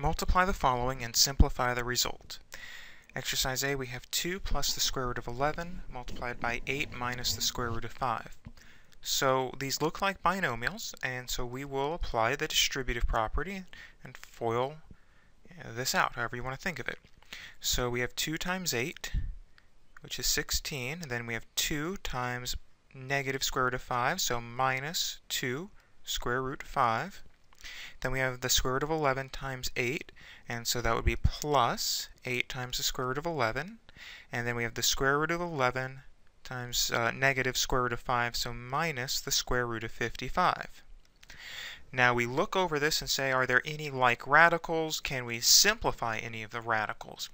Multiply the following and simplify the result. Exercise A, we have 2 plus the square root of 11 multiplied by 8 minus the square root of 5. So these look like binomials, and so we will apply the distributive property and FOIL uh, this out, however you want to think of it. So we have 2 times 8, which is 16, and then we have 2 times negative square root of 5, so minus 2 square root 5. Then we have the square root of 11 times 8, and so that would be plus 8 times the square root of 11. And then we have the square root of 11 times uh, negative square root of 5, so minus the square root of 55. Now we look over this and say, are there any like radicals? Can we simplify any of the radicals?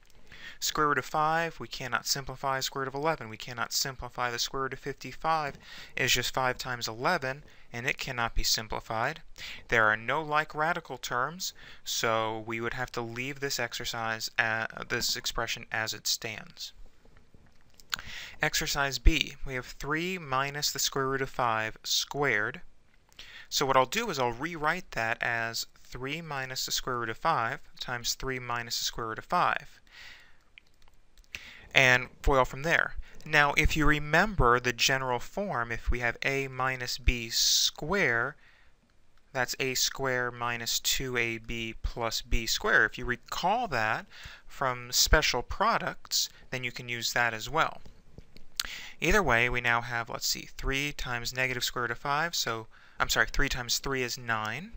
Square root of 5, we cannot simplify square root of 11. We cannot simplify the square root of 55 is just 5 times 11, and it cannot be simplified. There are no like radical terms, so we would have to leave this exercise, uh, this expression as it stands. Exercise B, we have 3 minus the square root of 5 squared. So what I'll do is I'll rewrite that as 3 minus the square root of 5 times 3 minus the square root of 5 and FOIL from there. Now, if you remember the general form, if we have a minus b square, that's a square minus 2ab plus b square. If you recall that from special products, then you can use that as well. Either way, we now have, let's see, 3 times negative square root of 5, so, I'm sorry, 3 times 3 is 9.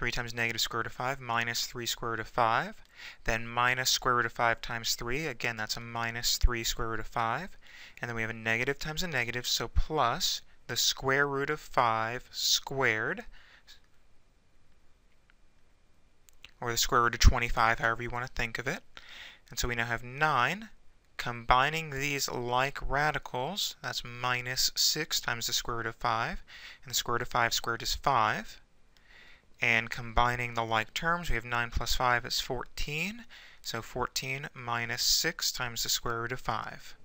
3 times negative square root of 5 minus 3 square root of 5. Then minus square root of 5 times 3. Again, that's a minus 3 square root of 5. And then we have a negative times a negative, so plus the square root of 5 squared, or the square root of 25, however you want to think of it. And so we now have 9. Combining these like radicals, that's minus 6 times the square root of 5, and the square root of 5 squared is 5. And combining the like terms, we have 9 plus 5 is 14. So 14 minus 6 times the square root of 5.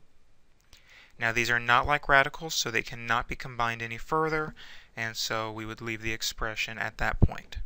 Now these are not like radicals, so they cannot be combined any further, and so we would leave the expression at that point.